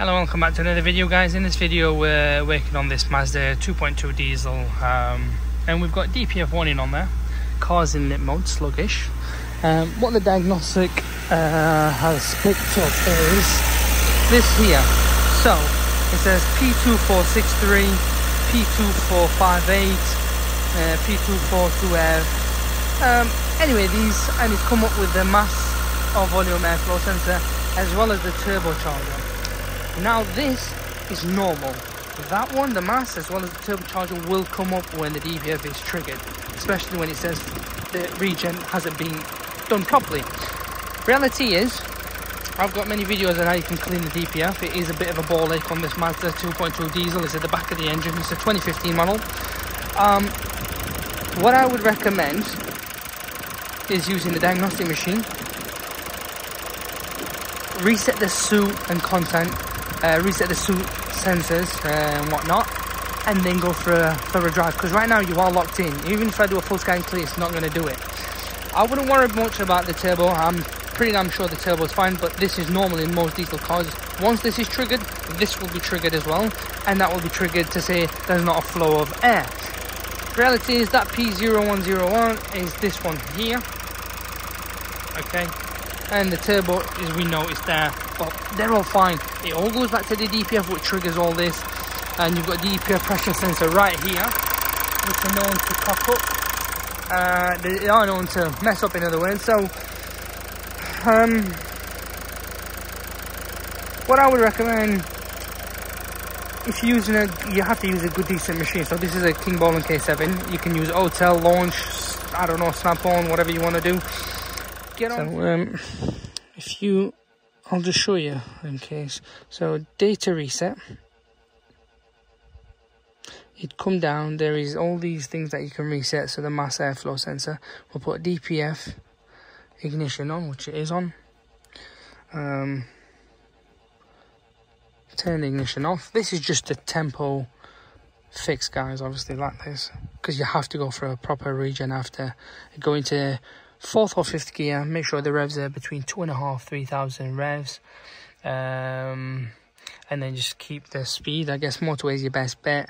Hello, welcome back to another video guys. In this video we're working on this Mazda 2.2 diesel um, and we've got DPF warning on there, cars in limp mode, sluggish. Um, what the diagnostic uh, has picked up is this here. So it says P2463, P2458, uh, P242F. Um, anyway, these and it's come up with the mass of volume airflow sensor as well as the turbocharger. Now this is normal. That one, the mass as well as the turbocharger will come up when the DPF is triggered, especially when it says the regen hasn't been done properly. Reality is, I've got many videos on how you can clean the DPF. It is a bit of a ball ache on this Mazda 2.2 diesel. It's at the back of the engine. It's a 2015 model. Um, what I would recommend is using the diagnostic machine reset the soot and content uh, reset the soot sensors uh, and whatnot and then go for a thorough drive. Because right now you are locked in. Even if I do a full scan clear it's not going to do it. I wouldn't worry much about the turbo. I'm pretty damn sure the turbo is fine but this is normal in most diesel cars. Once this is triggered this will be triggered as well and that will be triggered to say there's not a flow of air. Reality is that P0101 is this one here. Okay and the turbo as we know is there but they're all fine. It all goes back to the DPF which triggers all this. And you've got DPF pressure sensor right here which are known to cock up. Uh, they are known to mess up in other words. So um, what I would recommend if you're using a you have to use a good decent machine. So this is a Kingbolen K7 you can use Autel launch I don't know snap on whatever you want to do get on. So, um, if you, I'll just show you in case. So, data reset. You'd come down, there is all these things that you can reset. So, the mass airflow sensor. We'll put DPF ignition on, which it is on. Um, turn the ignition off. This is just a tempo fix, guys, obviously, like this. Because you have to go for a proper regen after going to fourth or fifth gear make sure the revs are between two and a half three thousand revs. Um, and then just keep the speed. I guess motorway is your best bet.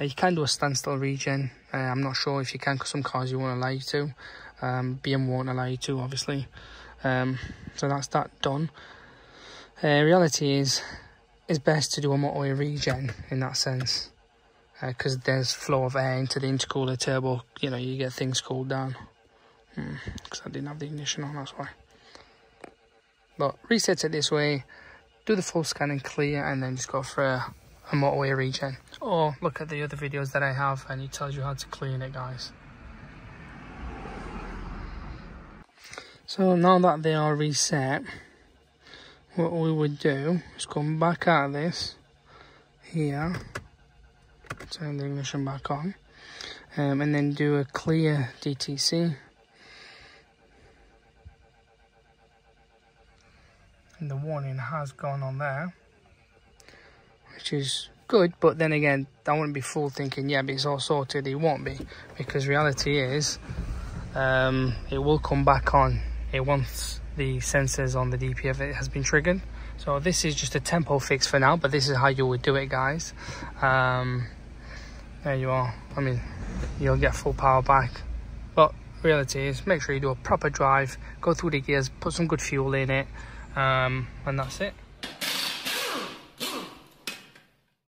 Uh, you can do a standstill regen. Uh, i'm not sure if you can because some cars you won't allow you to. Um, bm won't allow you to obviously. Um, so that's that done. Uh, reality is it's best to do a motorway regen in that sense because uh, there's flow of air into the intercooler turbo. You know you get things cooled down because I didn't have the ignition on, that's why. But reset it this way, do the full scan and clear, and then just go for a, a motorway regen. Or look at the other videos that I have, and it tells you how to clean it, guys. So now that they are reset, what we would do is come back out of this here, turn the ignition back on, um, and then do a clear DTC. And the warning has gone on there? Which is good but then again I wouldn't be full thinking yeah but it's all sorted. It won't be because reality is um, it will come back on it once the sensors on the DPF it has been triggered. So this is just a tempo fix for now but this is how you would do it guys. Um, there you are. I mean you'll get full power back. But reality is make sure you do a proper drive go through the gears put some good fuel in it um, and that's it